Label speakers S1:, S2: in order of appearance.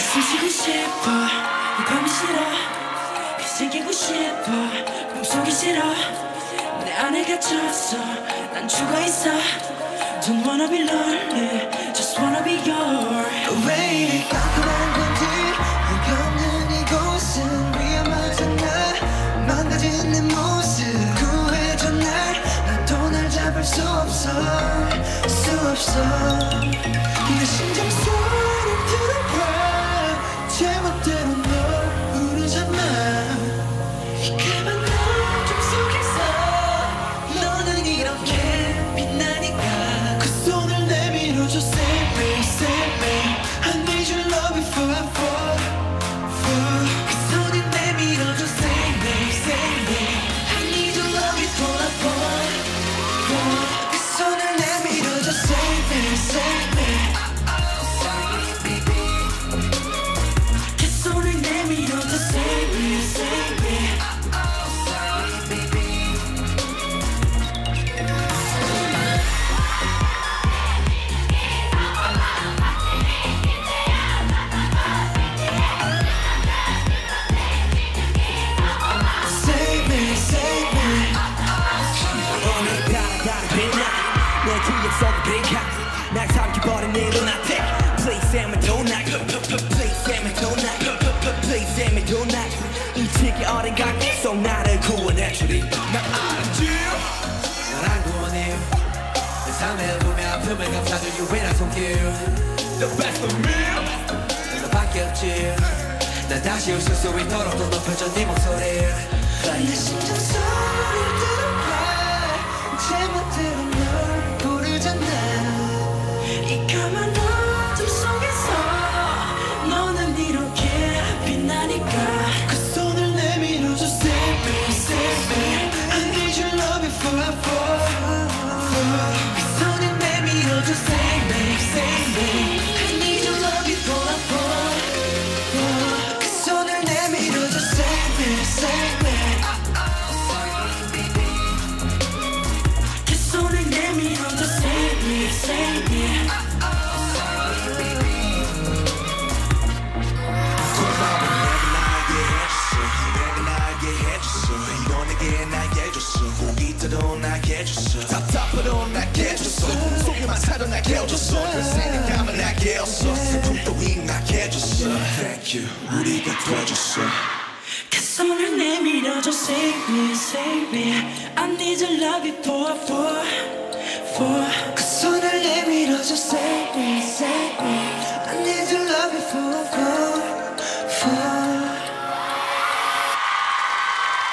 S1: 숨 쉬고 싶어. 이 밤이 싫어. 그 이제기고 싶어. 꿈속이 싫어. 내 안에 갇혔어. 난 죽어있어. Don't wanna be lonely. Just wanna be your
S2: way 이렇게 깜깜한 건지 없어 수 없어. 내 심장 소 내
S3: 기억 속에 빛나 날 삼켜버린 네 눈앞에 Please send me tonight Please send me tonight Please send me tonight 이 지기 어린 각기 속 나를 구원해 주리 난 알았지
S4: 난 구원해 내 삶을 보며 아픔을 감싸줄 유일한 손길
S3: The best of me.
S4: 너밖에 없지 난 다시 웃을 수 있도록 더 높여줘 네 목소리
S2: 내 심장
S1: 이 까만
S5: 답답해도 나게 해줬어. 속에만 살던 나게 해줬어. 그 생각하면 나게 했어. 슬픔도 익나게 해줬어. Thank you. 우리가
S1: 그 손을 내밀어줘 Save me, save me. I need your love before fall, fall
S2: 그 손을 내밀어줘. Save